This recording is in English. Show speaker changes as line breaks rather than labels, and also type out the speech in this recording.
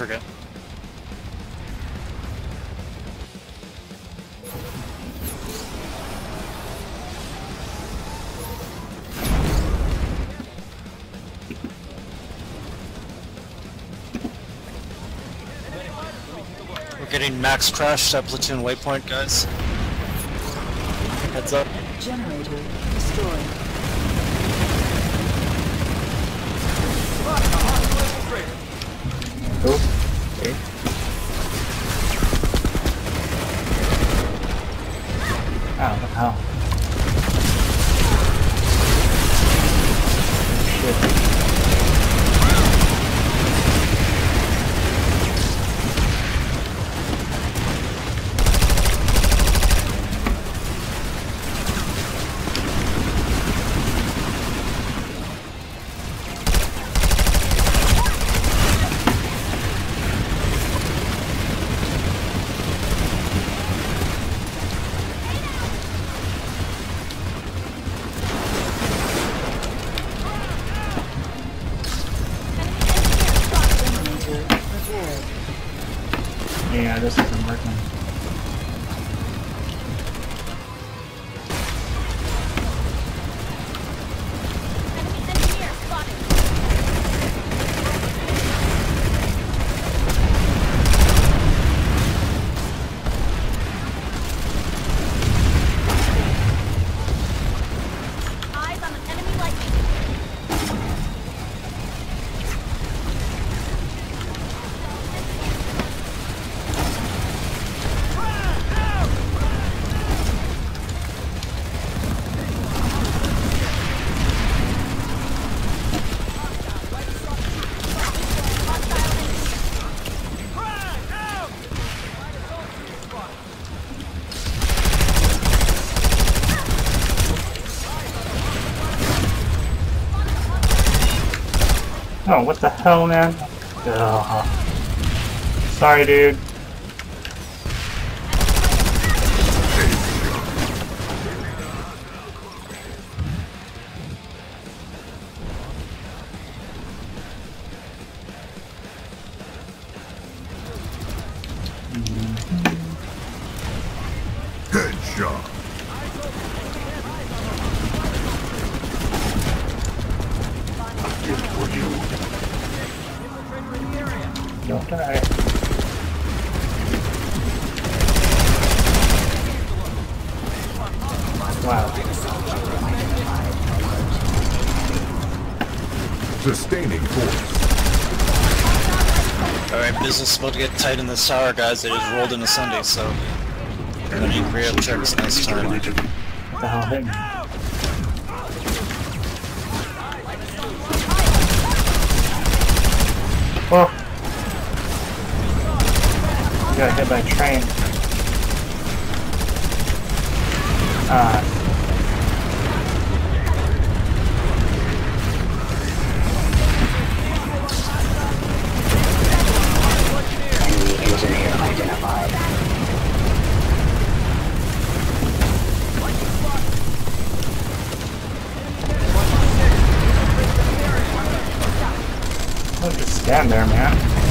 forget. We're getting max crashed at platoon waypoint, guys. Heads up.
Generator destroyed.
Ow, Yeah, this isn't working. Oh, what the hell, man? Ugh. Sorry, dude.
Headshot.
Die. Wow.
Sustaining force.
Alright, business is about to get tight in this tower, guys. They just rolled into Sunday, so... We're gonna need re-up checks next time.
What the hell hit me? Whoa! I got hit by a train. Ah. Don't just stand there, man.